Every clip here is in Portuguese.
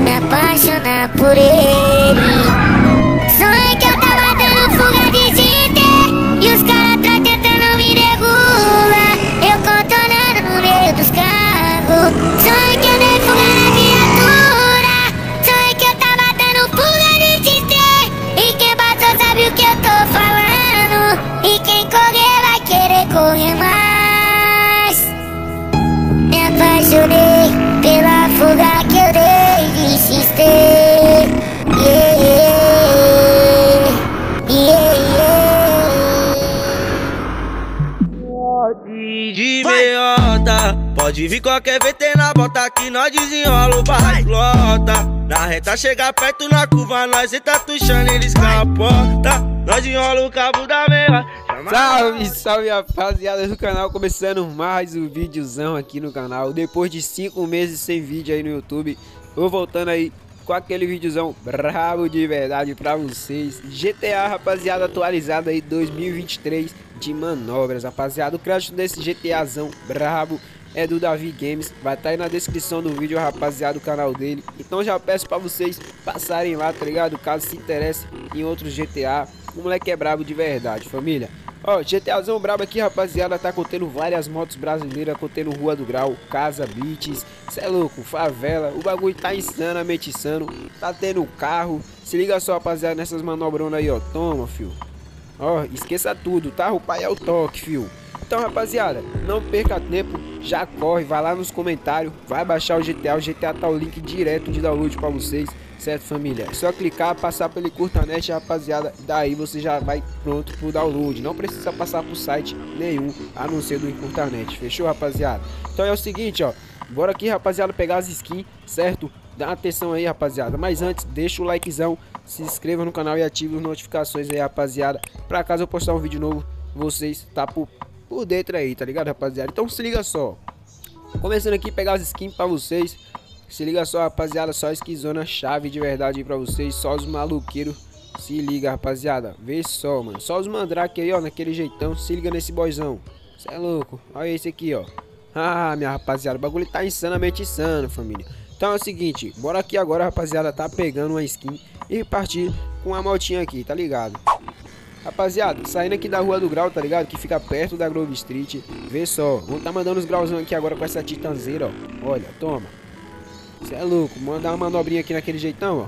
me apaixonar por ele. Pode vir qualquer VT na bota que nós desenrola o barra flota. Na reta chega perto na curva, nós entra tuchando, eles capota. Nós enrola o cabo da meia. Salve, salve rapaziada do canal, começando mais um videozão aqui no canal Depois de 5 meses sem vídeo aí no YouTube Vou voltando aí com aquele videozão brabo de verdade pra vocês GTA rapaziada atualizado aí 2023 de manobras rapaziada O crédito desse GTAzão brabo é do Davi Games, vai estar tá aí na descrição do vídeo, rapaziada, o canal dele. Então já peço para vocês passarem lá, tá ligado? Caso se interesse em outros GTA, o moleque é brabo de verdade, família. Ó, GTAzão brabo aqui, rapaziada, tá contendo várias motos brasileiras, contendo Rua do Grau, Casa Beats, cê é louco, favela, o bagulho tá insanamente insano, tá tendo carro, se liga só, rapaziada, nessas manobronas aí, ó, toma, fio. Ó, esqueça tudo, tá? O pai é o toque, fio. Então, rapaziada, não perca tempo, já corre, vai lá nos comentários, vai baixar o GTA, o GTA tá o link direto de download para vocês, certo família? É só clicar, passar pelo Curtanet, rapaziada, daí você já vai pronto pro download, não precisa passar por site nenhum, a não ser do Curtanet, fechou rapaziada? Então é o seguinte, ó, bora aqui rapaziada pegar as skins, certo? Dá atenção aí rapaziada, mas antes deixa o likezão, se inscreva no canal e ative as notificações aí rapaziada, pra caso eu postar um vídeo novo, vocês tá por por dentro aí, tá ligado, rapaziada? Então se liga só. Começando aqui pegar as skins pra vocês. Se liga só, rapaziada, só skizona chave de verdade aí pra vocês. Só os maluqueiros. Se liga, rapaziada. Vê só, mano. Só os mandrake aí, ó, naquele jeitão. Se liga nesse boizão. Cê é louco. Olha esse aqui, ó. Ah, minha rapaziada, o bagulho tá insanamente insano, família. Então é o seguinte, bora aqui agora, rapaziada, tá pegando uma skin e partir com a motinha aqui, tá ligado? Rapaziada, saindo aqui da Rua do Grau, tá ligado? Que fica perto da Grove Street. Vê só, vamos tá mandando os grauzão aqui agora com essa titanzeira, ó. Olha, toma. Você é louco, mandar uma manobrinha aqui naquele jeitão, ó.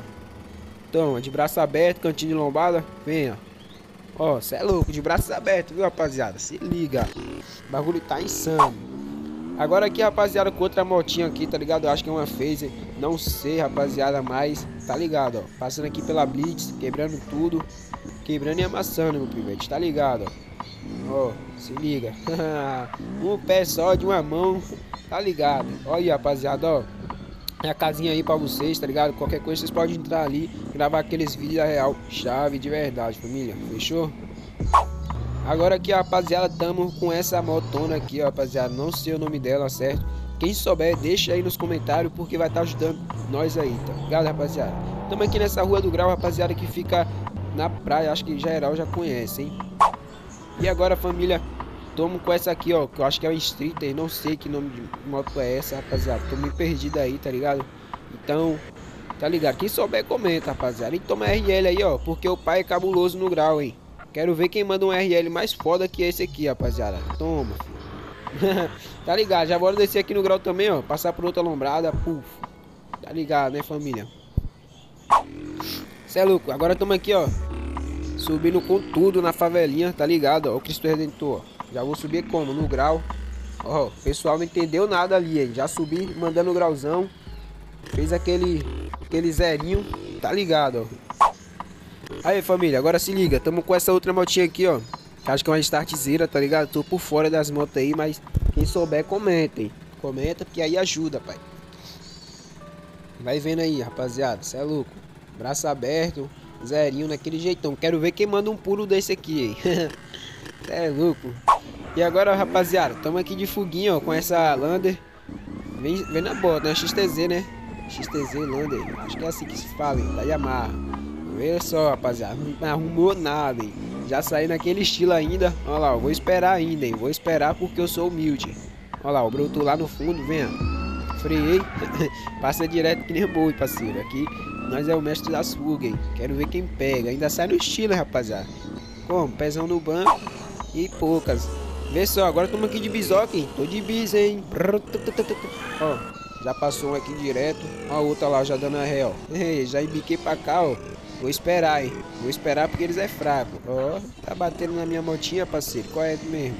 Toma, de braço aberto, cantinho de lombada. Venha. Ó, você é louco, de braços abertos, viu, rapaziada? Se liga. O bagulho tá insano. Agora aqui, rapaziada, com outra motinha aqui, tá ligado? Eu acho que é uma Phaser. Não sei, rapaziada, mas tá ligado, ó. Passando aqui pela Blitz, quebrando tudo. Quebrando e amassando, meu pivete, tá ligado, ó. Se liga. um pé só de uma mão, tá ligado. Olha aí, rapaziada, ó. É a casinha aí pra vocês, tá ligado? Qualquer coisa vocês podem entrar ali, gravar aqueles vídeos real, chave de verdade, família. Fechou? Agora aqui, rapaziada, tamo com essa motona aqui, ó, rapaziada. Não sei o nome dela, certo? Quem souber, deixa aí nos comentários, porque vai estar tá ajudando nós aí, tá ligado, rapaziada? Tamo aqui nessa rua do grau, rapaziada, que fica na praia. Acho que geral já conhece, hein? E agora, família, tomo com essa aqui, ó, que eu acho que é o Streeter. Não sei que nome de moto é essa, rapaziada. Tô meio perdido aí, tá ligado? Então, tá ligado? Quem souber, comenta, rapaziada. E toma RL aí, ó, porque o pai é cabuloso no grau, hein? Quero ver quem manda um RL mais foda que esse aqui, rapaziada. Toma. tá ligado? Já bora descer aqui no grau também, ó. Passar por outra lombrada. Puf. Tá ligado, né, família? Cê é louco. Agora estamos aqui, ó. Subindo com tudo na favelinha, tá ligado? Ó, o Cristo Redentor. Já vou subir como? No grau. Ó, o pessoal não entendeu nada ali, hein? Já subi mandando o grauzão. Fez aquele, aquele zerinho. Tá ligado, ó. Aí, família, agora se liga. Tamo com essa outra motinha aqui, ó. Acho que é uma startzeira, tá ligado? Tô por fora das motos aí, mas quem souber, comentem. Comenta, porque aí ajuda, pai. Vai vendo aí, rapaziada. Cê é louco. Braço aberto, zerinho naquele jeitão. Quero ver quem manda um pulo desse aqui, é louco. E agora, rapaziada, tamo aqui de foguinho, ó, com essa Lander. Vem, vem na bota, né? XTZ, né? XTZ Lander. Acho que é assim que se fala, hein? Da Yamaha. Olha só, rapaziada, não arrumou nada, hein? Já saí naquele estilo ainda. Olha lá, vou esperar ainda, hein? Vou esperar porque eu sou humilde. Olha lá, o broto lá no fundo, venha. Freiei. Passa direto que nem boi, parceiro. Aqui nós é o mestre fugas, hein? Quero ver quem pega. Ainda sai no estilo, rapaziada. Como? Pezão no banco e poucas. Vê só, agora estamos aqui de bisoca, hein? Tô de bis, hein? Ó, já passou um aqui direto. Ó, a outra lá já dando a ré, ó. Já embiquei pra cá, ó. Vou esperar, hein? Vou esperar porque eles é fraco. Ó, tá batendo na minha motinha, parceiro. Qual é mesmo?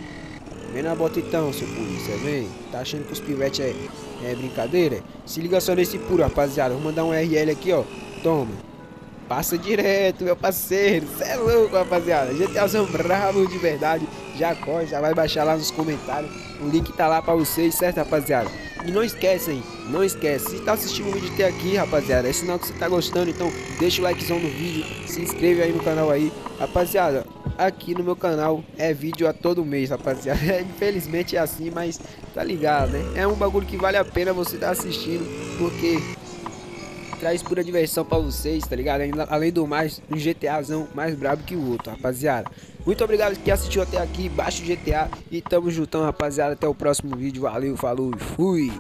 Vem na bota então, seu polícia, vem. Tá achando que os pivetes é, é brincadeira? Se liga só nesse puro, rapaziada. Vou mandar um RL aqui, ó. Toma. Passa direto, meu parceiro. Cê é louco, rapaziada. GTAzão bravo de verdade. Já corre, já vai baixar lá nos comentários. O link tá lá pra vocês, certo, rapaziada? E não esquece, hein? Não esquece. Se tá assistindo o vídeo até aqui, rapaziada, é sinal que você tá gostando. Então deixa o likezão no vídeo. Se inscreve aí no canal aí. Rapaziada, aqui no meu canal é vídeo a todo mês, rapaziada. Infelizmente é assim, mas tá ligado, né? É um bagulho que vale a pena você tá assistindo, porque traz pura diversão pra vocês, tá ligado? Além do mais, um GTAzão mais brabo que o outro, rapaziada. Muito obrigado que assistiu até aqui, baixa o GTA e tamo juntão, rapaziada. Até o próximo vídeo. Valeu, falou e fui!